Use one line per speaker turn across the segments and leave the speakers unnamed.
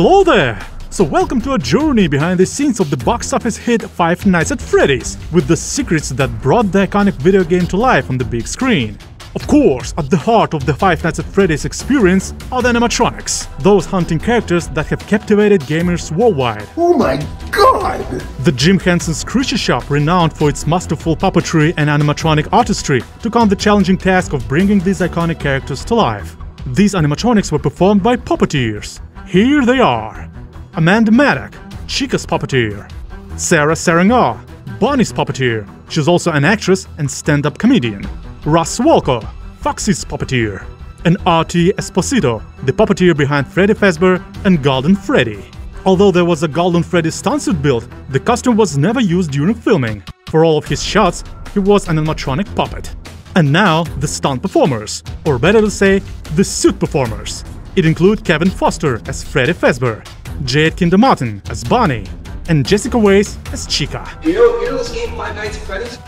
Hello there! So welcome to a journey behind the scenes of the box office hit Five Nights at Freddy's, with the secrets that brought the iconic video game to life on the big screen. Of course, at the heart of the Five Nights at Freddy's experience are the animatronics, those hunting characters that have captivated gamers worldwide.
Oh my god!
The Jim Henson's Creature Shop, renowned for its masterful puppetry and animatronic artistry, took on the challenging task of bringing these iconic characters to life. These animatronics were performed by puppeteers. Here they are. Amanda Maddock, Chica's puppeteer. Sarah Sarangar, Bonnie's puppeteer. She's also an actress and stand-up comedian. Russ Walko, Foxy's puppeteer. And Artie Esposito, the puppeteer behind Freddy Fazbear and Golden Freddy. Although there was a Golden Freddy stuntsuit built, the costume was never used during filming. For all of his shots, he was an animatronic puppet. And now, the stunt performers, or better to say, the suit performers. It include Kevin Foster as Freddy Fazbear, Jade Kindar-Martin as Bonnie, and Jessica Weiss as Chica.
You know, you know this game Five Nights at Freddy's?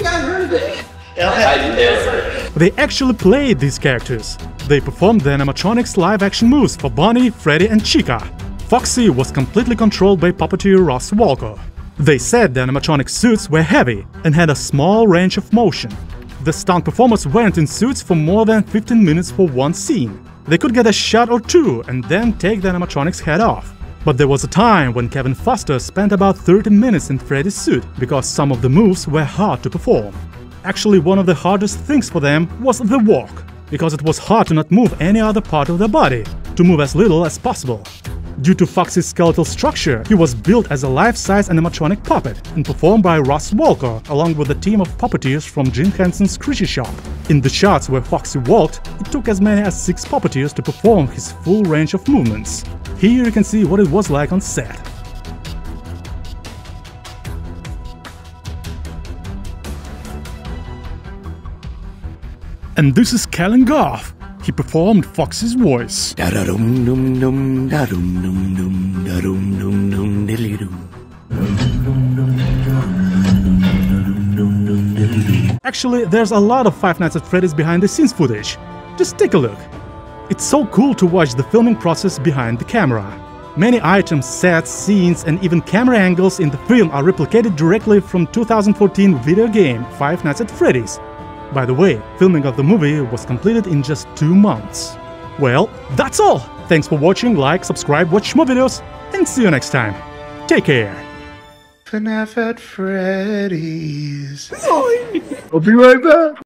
Yeah, I heard of it. I never.
They actually played these characters. They performed the animatronics live-action moves for Bonnie, Freddy and Chica. Foxy was completely controlled by puppeteer Russ Walko. They said the animatronic suits were heavy and had a small range of motion. The stunt performers weren't in suits for more than 15 minutes for one scene. They could get a shot or two and then take the animatronic's head off. But there was a time when Kevin Foster spent about 30 minutes in Freddy's suit because some of the moves were hard to perform. Actually, one of the hardest things for them was the walk, because it was hard to not move any other part of their body, to move as little as possible. Due to Foxy's skeletal structure, he was built as a life-size animatronic puppet and performed by Russ Walko along with a team of puppeteers from Jim Henson's Creature Shop. In the shots where Foxy walked, it took as many as six puppeteers to perform his full range of movements. Here you can see what it was like on set. And this is Callan Goff. He performed Foxy's voice. Actually, there's a lot of Five Nights at Freddy's behind the scenes footage. Just take a look. It's so cool to watch the filming process behind the camera. Many items, sets, scenes, and even camera angles in the film are replicated directly from 2014 video game Five Nights at Freddy's. By the way, filming of the movie was completed in just two months. Well, that's all! Thanks for watching, like, subscribe, watch more videos, and see you next time. Take care!
FNAF at Freddy's. I'll be right back.